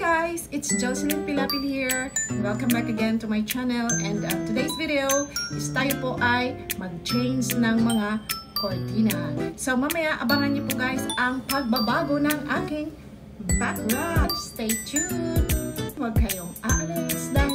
guys! It's Jocelyn Pilapil here. Welcome back again to my channel and uh, today's video is tayo po ay mag-change ng mga cortina. So mamaya abangan niyo po guys ang pagbabago ng aking background. Stay tuned! Huwag kayong aalis dahil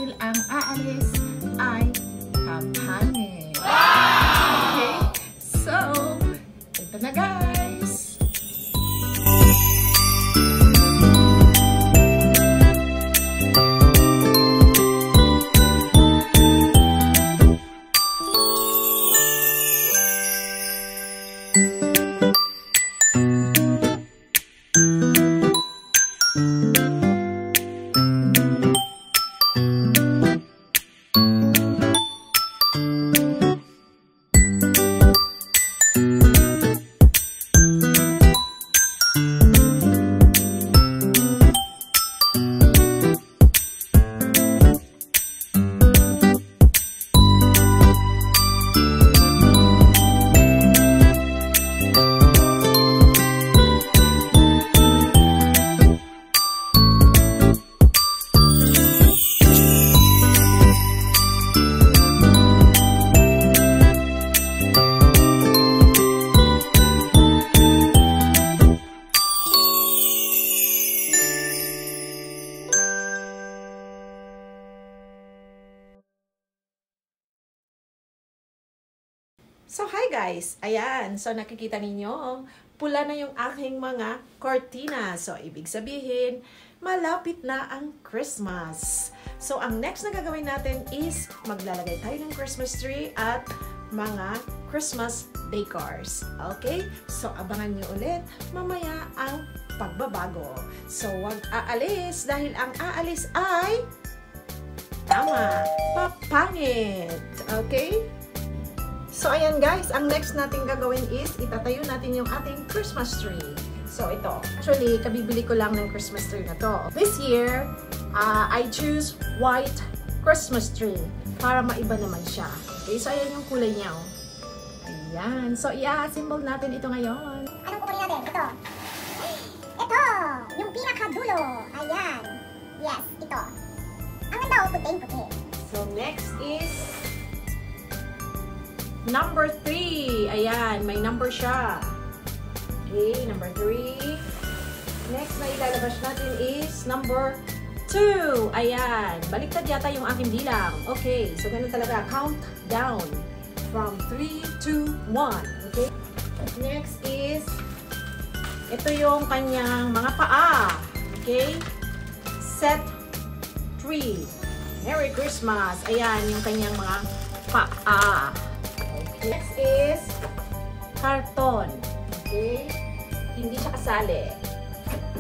guys! Ayan, so nakikita ninyo, pula na yung aking mga cortina. So, ibig sabihin, malapit na ang Christmas. So, ang next na gagawin natin is maglalagay tayo ng Christmas tree at mga Christmas decors. Okay? So, abangan nyo ulit mamaya ang pagbabago. So, wag aalis dahil ang aalis ay tama, papangit. Okay? So, ayan guys, ang next natin gagawin is itatayo natin yung ating Christmas tree. So, ito. Actually, kabibili ko lang ng Christmas tree na to. This year, uh, I choose white Christmas tree para maiba naman siya. Okay, so ayan yung kulay niya. oh. Ayan. So, i-assemble natin ito ngayon. Anong kukunin natin? Ito. Ito! Yung pinakadulo. Ayan. Yes, ito. Ang ganda o, puting-puti. So, next is number 3. Ayan, may number siya. Okay, number 3. Next na ilalabas natin is number 2. Ayan, baliktad yata yung aking bilang. Okay, so ganun talaga. Count down from 3 to 1. Okay? Next is ito yung kanyang mga paa. Okay? Set 3. Merry Christmas! Ayan, yung kanyang mga paa. Next is karton. Okay? Hindi siya kasali.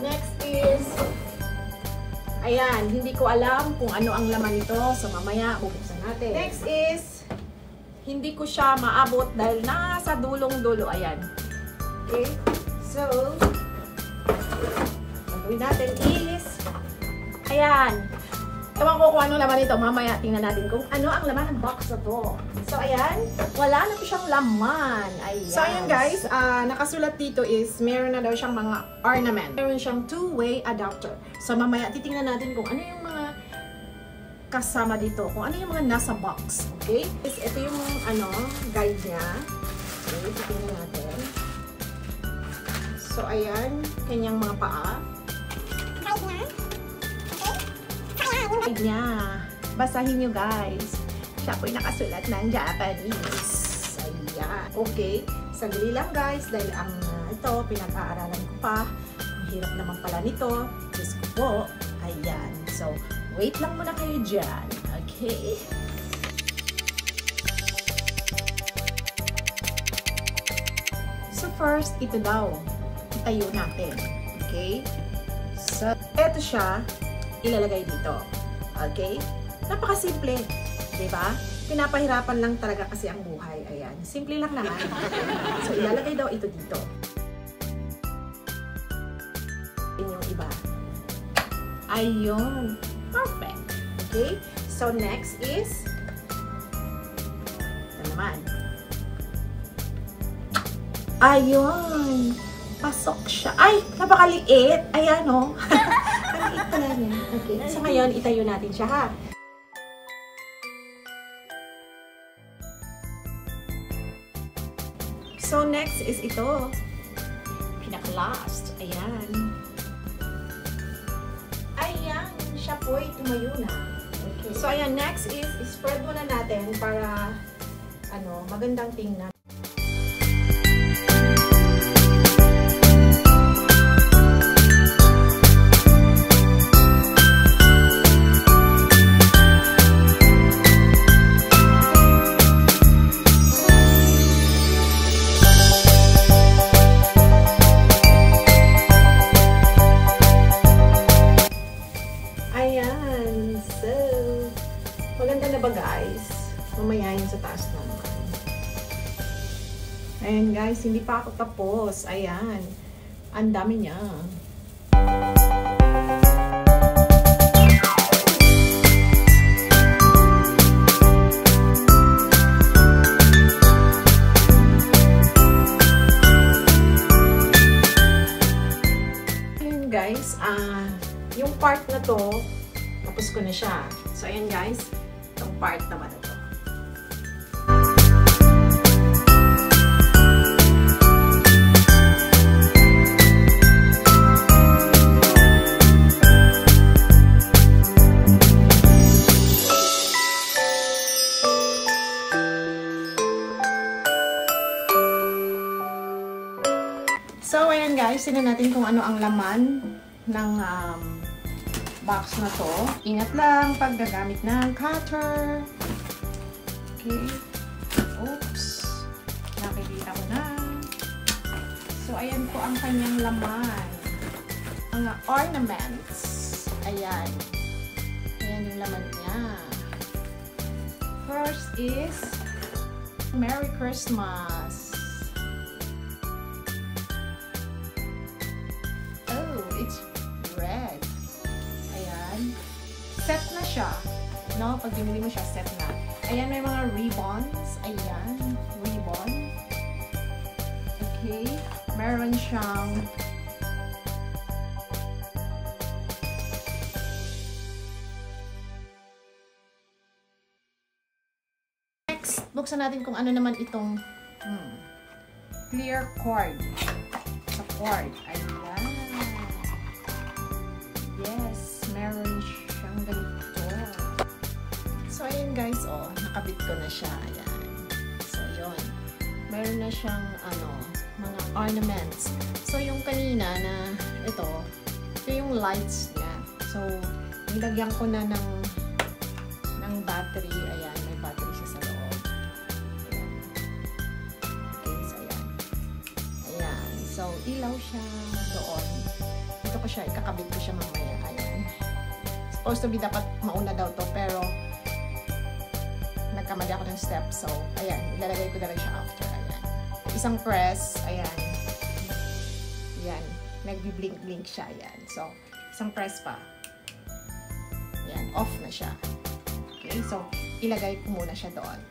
Next is ayan, hindi ko alam kung ano ang laman nito. So, mamaya bubuksan natin. Next is hindi ko siya maabot dahil nasa dulong-dulo. Ayan. Okay? So, gagawin natin is ayan. Ewan ko kung ano laman ito. Mamaya tingnan natin kung ano ang laman ng box na to. So, ayan. Wala na po siyang laman. Ayan. So, ayan guys. ah, nakasulat dito is meron na daw siyang mga ornament. Meron siyang two-way adapter. So, mamaya titingnan natin kung ano yung mga kasama dito. Kung ano yung mga nasa box. Okay? Is, ito yung ano, guide niya. Okay, titingnan natin. So, ayan. Kanyang mga paa. Guide niya. Basahin nyo guys. Siya po'y nakasulat ng Japanese. Ayan. Okay. Sandali lang guys. Dahil ang uh, ito, pinag-aaralan ko pa. Ang hirap naman pala nito. Diyos ko po. Ayan. So, wait lang muna kayo dyan. Okay? So, first, ito daw. Itayo natin. Okay? So, eto siya ilalagay dito. Okay? Napakasimple. Di ba? Pinapahirapan lang talaga kasi ang buhay. Ayan. Simple lang naman. So, ilalagay daw ito dito. Yun yung iba. Ayun. Perfect. Okay? So, next is ito naman. Ayun. Pasok siya. Ay, napakaliit. Ayan, oh. Pala niya? Okay. So ngayon, itayo natin siya ha. So next is ito. Pinaka-last. Ayan. Ayan, siya po'y tumayo na. Okay. So ayan, next is spread muna natin para ano, magandang tingnan. Ayan guys, hindi pa ako tapos. Ayan. Ang dami niya. Ayan guys, ah, yung part na to, tapos ko na siya. So ayan guys, itong part naman na tingnan natin kung ano ang laman ng um, box na to. Ingat lang pag gagamit ng cutter. Okay. Oops. Nakikita ko na. So, ayan po ang kanyang laman. Mga ornaments. Ayan. Ayan yung laman niya. First is Merry Christmas. Siya. No? Pag binili mo siya, set na. Ayan, may mga ribbons. Ayan. Ribbon. Okay. Meron siyang Next, buksan natin kung ano naman itong hmm, clear cord. Sa cord. Ayan. Yes, meron guys, oh, nakabit ko na siya. Ayan. So, yun. Meron na siyang, ano, mga ornaments. So, yung kanina na, ito, ito yung lights niya. So, nilagyan ko na ng, ng battery. Ayan, may battery siya sa loob. Ayan. Okay, so, ayan. Ayan. So, ilaw siya doon. Dito ko siya, ikakabit ko siya mamaya. Ayan. Supposed to be dapat mauna daw to, pero nagkamali ako ng step. So, ayan, ilalagay ko na lang siya after. Ayan. Isang press, ayan. Ayan. Nagbi-blink-blink siya. Ayan. So, isang press pa. Ayan, off na siya. Okay, so, ilagay ko muna siya doon.